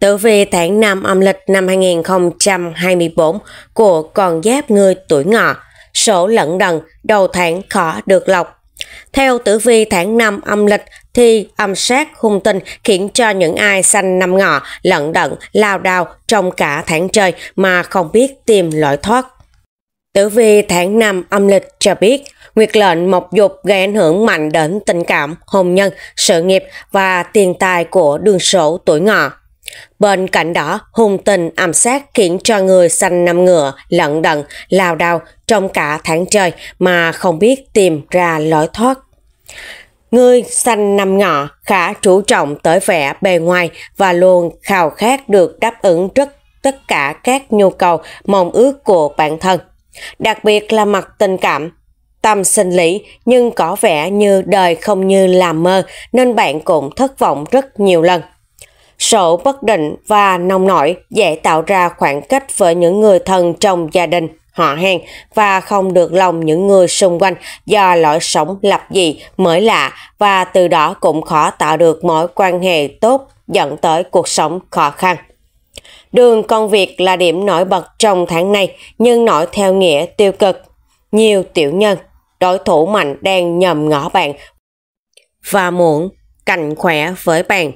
Tử vi tháng 5 âm lịch năm 2024 của con giáp người tuổi ngọ, sổ lẫn đần, đầu tháng khó được lọc. Theo tử vi tháng 5 âm lịch thì âm sát hung tinh khiến cho những ai sanh năm ngọ lẫn đận lao đao trong cả tháng trời mà không biết tìm lối thoát. Tử vi tháng 5 âm lịch cho biết, nguyệt lệnh mộc dục gây ảnh hưởng mạnh đến tình cảm, hôn nhân, sự nghiệp và tiền tài của đường sổ tuổi ngọ. Bên cạnh đó, hung tình ám sát khiến cho người xanh năm ngựa, lận đận, lao đao trong cả tháng trời mà không biết tìm ra lối thoát. Người xanh năm ngọ khá chú trọng tới vẻ bề ngoài và luôn khao khát được đáp ứng rất tất cả các nhu cầu, mong ước của bản thân. Đặc biệt là mặt tình cảm, tâm sinh lý nhưng có vẻ như đời không như làm mơ nên bạn cũng thất vọng rất nhiều lần. Sổ bất định và nông nổi dễ tạo ra khoảng cách với những người thân trong gia đình, họ hàng và không được lòng những người xung quanh do lối sống lập dị mới lạ và từ đó cũng khó tạo được mối quan hệ tốt dẫn tới cuộc sống khó khăn. Đường công việc là điểm nổi bật trong tháng này nhưng nổi theo nghĩa tiêu cực. Nhiều tiểu nhân, đối thủ mạnh đang nhầm ngõ bạn và muốn cạnh khỏe với bạn.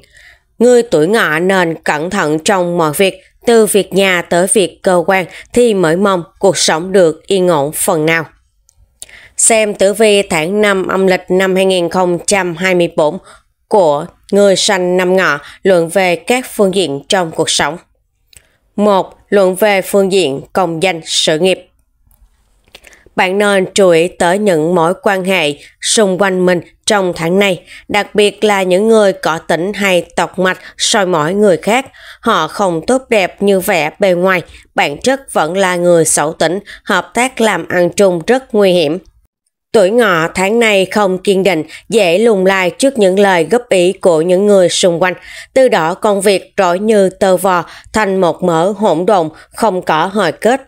Người tuổi ngọ nên cẩn thận trong mọi việc, từ việc nhà tới việc cơ quan thì mới mong cuộc sống được yên ổn phần nào. Xem tử vi tháng 5 âm lịch năm 2024 của người sanh năm ngọ luận về các phương diện trong cuộc sống. 1. Luận về phương diện công danh sự nghiệp bạn nên chú ý tới những mối quan hệ xung quanh mình trong tháng này, đặc biệt là những người có tính hay tộc mạch soi mỏi người khác. Họ không tốt đẹp như vẻ bề ngoài, bản chất vẫn là người xấu tính, hợp tác làm ăn chung rất nguy hiểm. Tuổi ngọ tháng này không kiên định, dễ lùng lai trước những lời góp ý của những người xung quanh. Từ đó công việc rối như tơ vò, thành một mớ hỗn độn, không có hồi kết.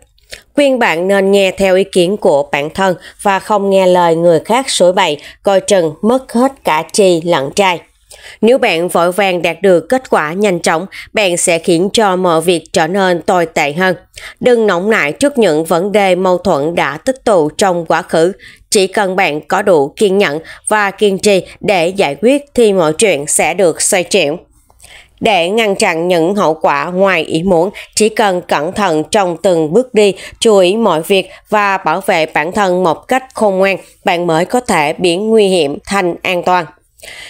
Khuyên bạn nên nghe theo ý kiến của bản thân và không nghe lời người khác sủi bày, coi chừng mất hết cả chi lẫn trai. Nếu bạn vội vàng đạt được kết quả nhanh chóng, bạn sẽ khiến cho mọi việc trở nên tồi tệ hơn. Đừng nóng nại trước những vấn đề mâu thuẫn đã tích tụ trong quá khứ. Chỉ cần bạn có đủ kiên nhẫn và kiên trì để giải quyết thì mọi chuyện sẽ được xoay chuyển. Để ngăn chặn những hậu quả ngoài ý muốn, chỉ cần cẩn thận trong từng bước đi, chú ý mọi việc và bảo vệ bản thân một cách khôn ngoan, bạn mới có thể biến nguy hiểm thành an toàn.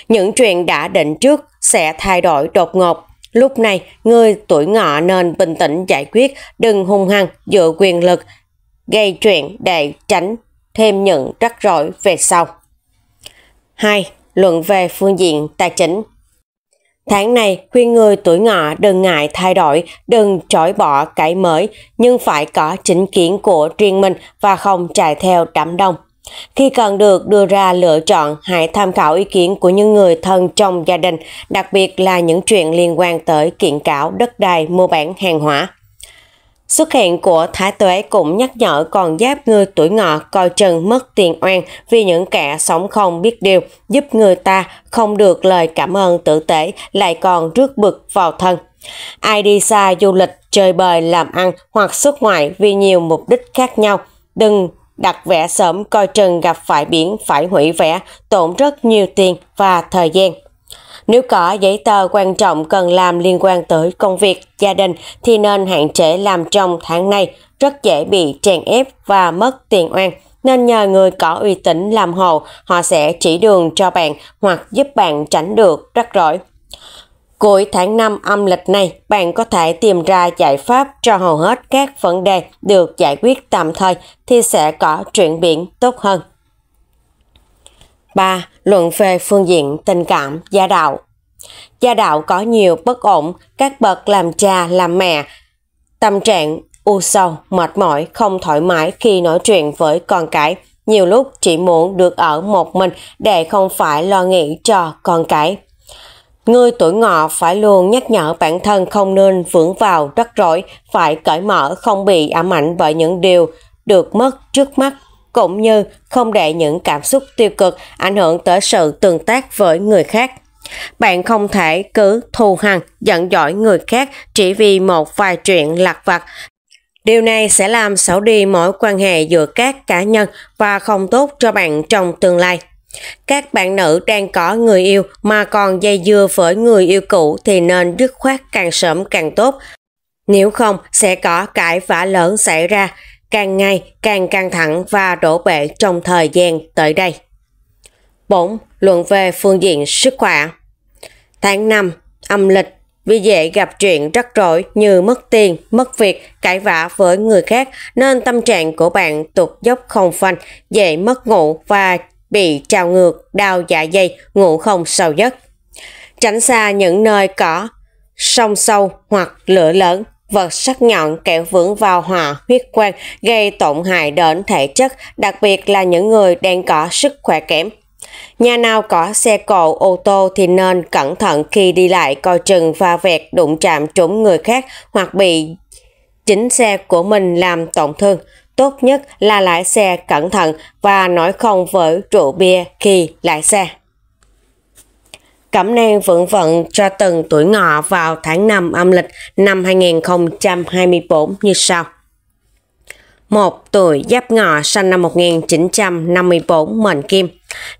Những chuyện đã định trước sẽ thay đổi đột ngột. Lúc này, người tuổi ngọ nên bình tĩnh giải quyết, đừng hung hăng dựa quyền lực, gây chuyện để tránh thêm những rắc rối về sau. 2. Luận về phương diện tài chính Tháng này, khuyên người tuổi ngọ đừng ngại thay đổi, đừng chối bỏ cái mới, nhưng phải có chính kiến của riêng mình và không chạy theo đám đông. Khi cần được đưa ra lựa chọn, hãy tham khảo ý kiến của những người thân trong gia đình, đặc biệt là những chuyện liên quan tới kiện cáo đất đai mua bán hàng hóa. Xuất hiện của Thái Tuế cũng nhắc nhở con giáp người tuổi ngọ coi chừng mất tiền oan vì những kẻ sống không biết điều, giúp người ta không được lời cảm ơn tử tế lại còn rước bực vào thân. Ai đi xa du lịch, chơi bời, làm ăn hoặc xuất ngoại vì nhiều mục đích khác nhau, đừng đặt vẽ sớm coi chừng gặp phải biển phải hủy vẽ, tổn rất nhiều tiền và thời gian. Nếu có giấy tờ quan trọng cần làm liên quan tới công việc, gia đình thì nên hạn chế làm trong tháng này, rất dễ bị chèn ép và mất tiền oan. Nên nhờ người có uy tín làm hộ, họ sẽ chỉ đường cho bạn hoặc giúp bạn tránh được rắc rối. Cuối tháng 5 âm lịch này, bạn có thể tìm ra giải pháp cho hầu hết các vấn đề được giải quyết tạm thời thì sẽ có chuyển biến tốt hơn. 3. Luận về phương diện tình cảm, gia đạo Gia đạo có nhiều bất ổn, các bậc làm cha, làm mẹ, tâm trạng u sầu, mệt mỏi, không thoải mái khi nói chuyện với con cái. Nhiều lúc chỉ muốn được ở một mình để không phải lo nghĩ cho con cái. Người tuổi ngọ phải luôn nhắc nhở bản thân không nên vướng vào rắc rối, phải cởi mở, không bị ám ảnh bởi những điều được mất trước mắt cũng như không để những cảm xúc tiêu cực ảnh hưởng tới sự tương tác với người khác. Bạn không thể cứ thù hằn, giận dỗi người khác chỉ vì một vài chuyện lặt vặt. Điều này sẽ làm xấu đi mối quan hệ giữa các cá nhân và không tốt cho bạn trong tương lai. Các bạn nữ đang có người yêu mà còn dây dưa với người yêu cũ thì nên dứt khoát càng sớm càng tốt. Nếu không sẽ có cãi vã lớn xảy ra, càng ngày càng căng thẳng và đổ bể trong thời gian tới đây. 4. Luận về phương diện sức khỏe Tháng 5, âm lịch, vì dễ gặp chuyện rắc rối như mất tiền, mất việc, cãi vã với người khác nên tâm trạng của bạn tụt dốc không phanh, dễ mất ngủ và bị trào ngược, đau dạ dày, ngủ không sâu giấc. Tránh xa những nơi có sông sâu hoặc lửa lớn, vật sắc nhọn kẹo vướng vào hòa huyết quan gây tổn hại đến thể chất, đặc biệt là những người đang có sức khỏe kém. Nhà nào có xe cộ, ô tô thì nên cẩn thận khi đi lại coi chừng và vẹt đụng chạm trúng người khác hoặc bị chính xe của mình làm tổn thương. Tốt nhất là lái xe cẩn thận và nói không với rượu bia khi lái xe. Cẩm nang vượng vận cho từng tuổi ngọ vào tháng 5 âm lịch năm 2024 như sau. 1. Tuổi Giáp Ngọ sinh năm 1954 mệnh Kim.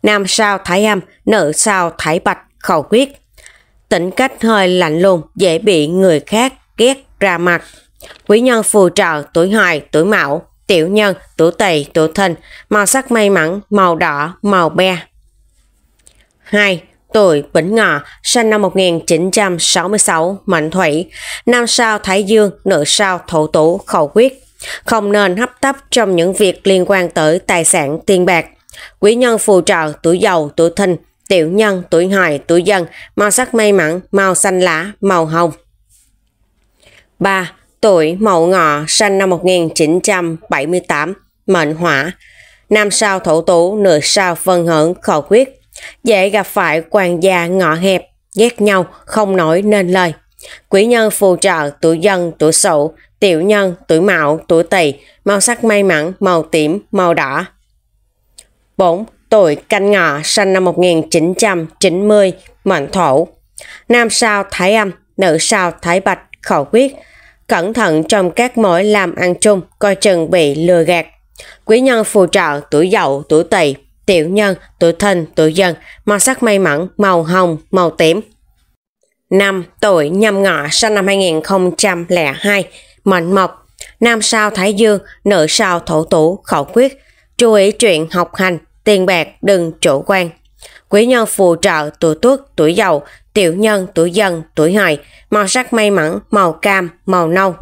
Nam sao Thái Âm, nữ sao Thái Bạch, khẩu quyết. Tính cách hơi lạnh lùng, dễ bị người khác ghét ra mặt. Quý nhân phù trợ tuổi hợi, tuổi mão, tiểu nhân, tuổi tỵ, tuổi thìn, màu sắc may mắn, màu đỏ, màu be. 2. Tuổi Bính Ngọ, sinh năm 1966, mệnh thủy, nam sao Thái Dương, nữ sao Thổ Tủ, khẩu quyết không nên hấp tấp trong những việc liên quan tới tài sản tiền bạc. Quý nhân phù trợ tuổi giàu, tuổi thìn, tiểu nhân, tuổi hợi, tuổi dân, màu sắc may mắn, màu xanh lá, màu hồng. 3. Tuổi Mậu Ngọ, sinh năm 1978, mệnh hỏa. Nam sao thổ tú, nữ sao vân hưởng, khẩu quyết. Dễ gặp phải quan gia ngọ hẹp, ghét nhau, không nổi nên lời. Quý nhân phù trợ tuổi dân, tuổi sậu, tiểu nhân, tuổi mạo, tuổi tỵ, màu sắc may mắn, màu tím, màu đỏ. 4. Tuổi canh ngọ, sinh năm 1990, mệnh thổ. Nam sao thái âm, nữ sao thái bạch, khẩu quyết. Cẩn thận trong các mối làm ăn chung, coi chừng bị lừa gạt. Quý nhân phù trợ tuổi dậu, tuổi tỵ, tiểu nhân, tuổi thìn, tuổi dân, màu sắc may mắn, màu hồng, màu tím. 5. Tuổi nhâm ngọ sinh năm 2002, mệnh mộc, nam sao Thái Dương, nữ sao Thổ Tủ, khẩu quyết. Chú ý chuyện học hành, tiền bạc đừng chủ quan. Quý nhân phù trợ tuổi tuất, tuổi dậu, tiểu nhân, tuổi dân, tuổi hợi, màu sắc may mắn, màu cam, màu nâu,